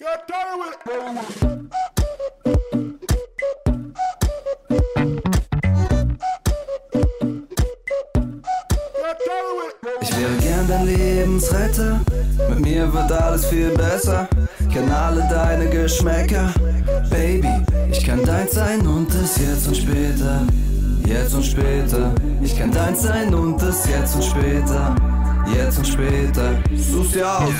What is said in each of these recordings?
Ich wäre gern dein Lebensretter. Mit mir wird alles viel besser. Kenn alle deine Geschmäcker. Baby, ich kann dein sein und es jetzt und später. Jetzt und später. Ich kann dein sein und es jetzt und später. Jetzt und später. Such's dir aus.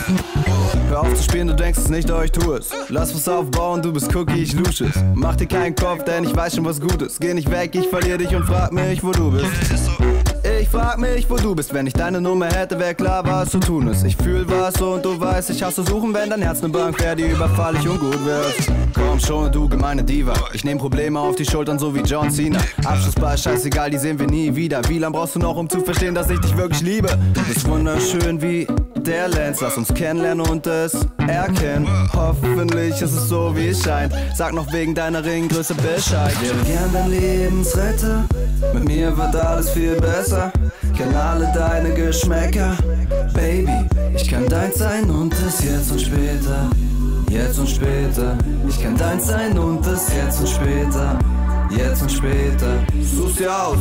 Hör auf zu spielen, du denkst es nicht, doch ich tu es. Lass was aufbauen, du bist Cookie, ich lusch es. Mach dir keinen Kopf, denn ich weiß schon was Gutes. Geh nicht weg, ich verliere dich und frag mich, wo du bist. Ich frag mich, wo du bist. Wenn ich deine Nummer hätte, wär klar, was zu tun ist. Ich fühl was und du weißt, ich hasse suchen, wenn dein Herz ne Bank wär, die überfall ich und gut wirst. Komm schon, du gemeine Diva. Ich nehm Probleme auf die Schultern, so wie John Cena. Abschlussball, scheißegal, die sehen wir nie wieder. Wie lang brauchst du noch, um zu verstehen, dass ich dich wirklich liebe? Du bist wunderschön wie der Lenz. Lass uns kennenlernen und es erkennen. Hoffentlich ist es so, wie es scheint. Sag noch wegen deiner Ringgröße Bescheid. Ich wäre gern dein Lebensretter. Mit mir wird alles viel besser. Kenn alle deine Geschmäcker. Baby, ich kann dein sein und es jetzt und später. Jetzt und später. Ich kann dein sein und es jetzt und später. Jetzt und später. Such's dir aus.